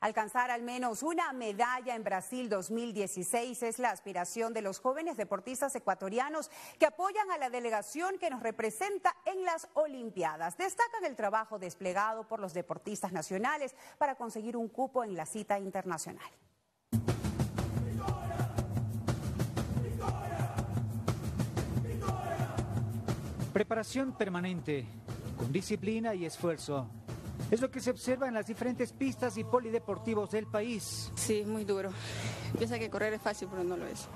Alcanzar al menos una medalla en Brasil 2016 es la aspiración de los jóvenes deportistas ecuatorianos que apoyan a la delegación que nos representa en las Olimpiadas. Destacan el trabajo desplegado por los deportistas nacionales para conseguir un cupo en la cita internacional. Preparación permanente, con disciplina y esfuerzo. Es lo que se observa en las diferentes pistas y polideportivos del país. Sí, muy duro. Piensa que correr es fácil, pero no lo es.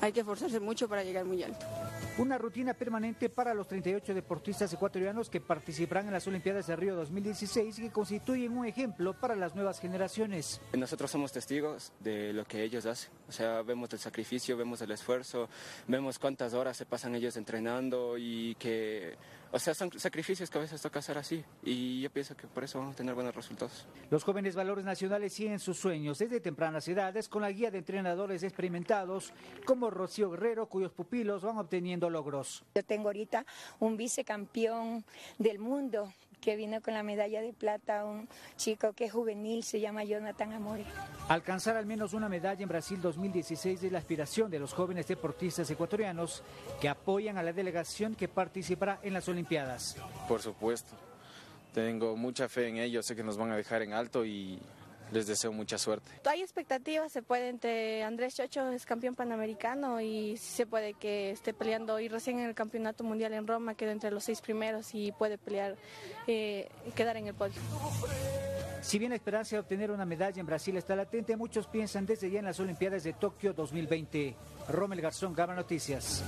Hay que esforzarse mucho para llegar muy alto. Una rutina permanente para los 38 deportistas ecuatorianos que participarán en las Olimpiadas de Río 2016 y que constituyen un ejemplo para las nuevas generaciones. Nosotros somos testigos de lo que ellos hacen. O sea, vemos el sacrificio, vemos el esfuerzo, vemos cuántas horas se pasan ellos entrenando y que, o sea, son sacrificios que a veces toca hacer así. Y yo pienso que por eso vamos a tener buenos resultados. Los jóvenes valores nacionales siguen sus sueños desde tempranas edades con la guía de entrenadores experimentados como Rocío Guerrero, cuyos pupilos van obteniendo logros. Yo tengo ahorita un vicecampeón del mundo que vino con la medalla de plata, un chico que es juvenil, se llama Jonathan Amore. Alcanzar al menos una medalla en Brasil 2016 es la aspiración de los jóvenes deportistas ecuatorianos que apoyan a la delegación que participará en las Olimpiadas. Por supuesto, tengo mucha fe en ellos, sé que nos van a dejar en alto y les deseo mucha suerte. Hay expectativas, se puede entre Andrés Chocho es campeón panamericano y se puede que esté peleando y recién en el campeonato mundial en Roma quedó entre los seis primeros y puede pelear, eh, quedar en el podio. Si bien la esperanza de obtener una medalla en Brasil está latente, muchos piensan desde ya en las Olimpiadas de Tokio 2020. Rommel Garzón, Gama Noticias.